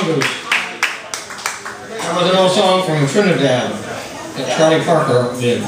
That was an old song from Trinidad that Charlie Parker did.